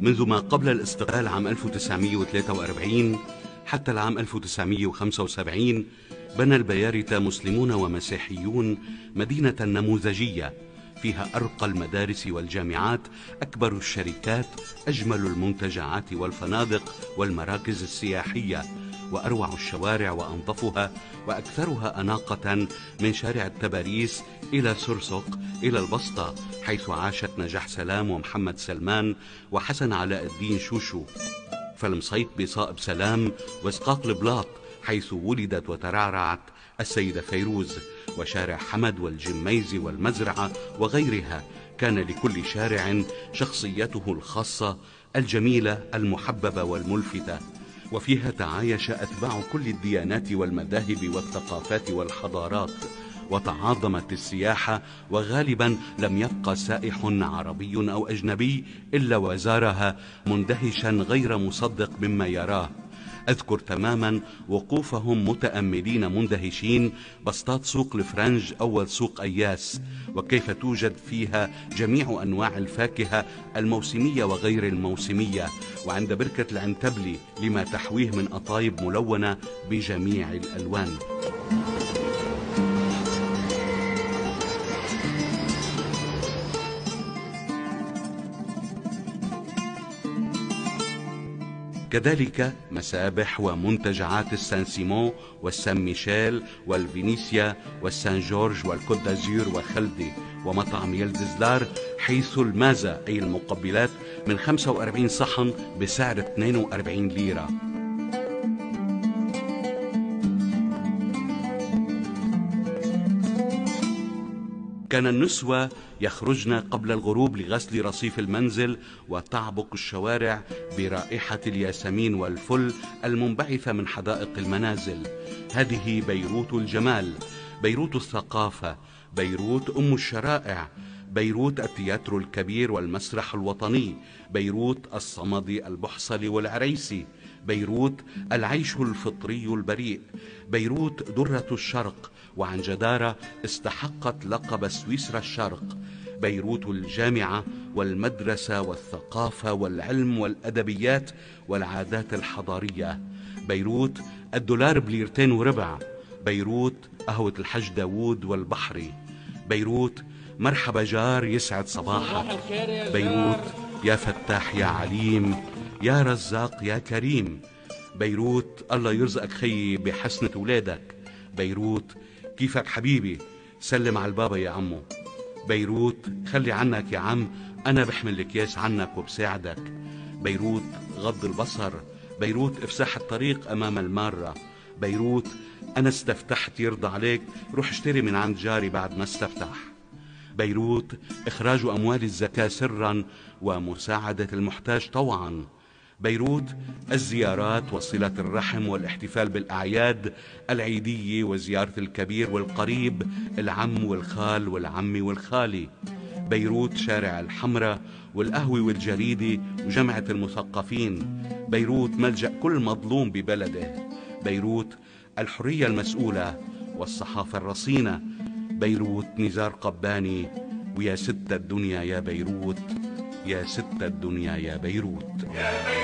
منذ ما قبل الاستقلال عام 1943 حتى العام 1975 بنى البيارتة مسلمون ومسيحيون مدينة نموذجية فيها أرقى المدارس والجامعات أكبر الشركات أجمل المنتجعات والفنادق والمراكز السياحية. وأروع الشوارع وأنظفها وأكثرها أناقة من شارع التباريس إلى سرسق إلى البسطة حيث عاشت نجاح سلام ومحمد سلمان وحسن علاء الدين شوشو. فالمصيط بصائب سلام وإسقاق البلاط حيث ولدت وترعرعت السيدة فيروز وشارع حمد والجميزي والمزرعة وغيرها. كان لكل شارع شخصيته الخاصة الجميلة المحببة والملفتة. وفيها تعايش أتباع كل الديانات والمذاهب والثقافات والحضارات وتعاظمت السياحة وغالبا لم يبقى سائح عربي أو أجنبي إلا وزارها مندهشا غير مصدق مما يراه. أذكر تماما وقوفهم متأملين مندهشين بسطات سوق الفرنج أول سوق أياس وكيف توجد فيها جميع أنواع الفاكهة الموسمية وغير الموسمية. وعند بركة العنتبلي لما تحويه من أطايب ملونة بجميع الألوان. كذلك مسابح ومنتجعات السان سيمون والسان ميشيل والفينيسيا والسان جورج والكوت دازور وخلدي ومطعم يلدزلار حيث المازا أي المقبلات من 45 صحن بسعر 42 ليرة. كان النسوة يخرجن قبل الغروب لغسل رصيف المنزل وتعبق الشوارع برائحة الياسمين والفل المنبعثة من حدائق المنازل. هذه بيروت الجمال بيروت الثقافة بيروت أم الشرائع بيروت التياترو الكبير والمسرح الوطني بيروت الصمد البحصل والعريسي بيروت العيش الفطري البريء بيروت درة الشرق وعن جدارة استحقت لقب سويسرا الشرق بيروت الجامعة والمدرسة والثقافة والعلم والأدبيات والعادات الحضارية بيروت الدولار بليرتين وربع بيروت قهوة الحج داوود والبحري بيروت مرحبا جار يسعد صباحك. بيروت يا فتاح يا عليم يا رزاق يا كريم. بيروت الله يرزقك خيي بحسنة ولادك. بيروت كيفك حبيبي؟ سلم على البابا يا عمو. بيروت خلي عنك يا عم أنا بحمل الأكياس عنك وبساعدك. بيروت غض البصر. بيروت إفساح الطريق أمام المارة. بيروت أنا استفتحت يرضى عليك روح اشتري من عند جاري بعد ما استفتح. بيروت إخراج أموال الزكاة سرا ومساعدة المحتاج طوعا. بيروت الزيارات وصلة الرحم والاحتفال بالأعياد العيدية وزيارة الكبير والقريب العم والخال والعم والخالي. بيروت شارع الحمراء والقهوة والجريدة وجمعة المثقفين. بيروت ملجأ كل مظلوم ببلده. بيروت الحرية المسؤولة والصحافة الرصينة. بيروت نزار قباني. ويا ست الدنيا يا بيروت يا ست الدنيا يا بيروت, يا بيروت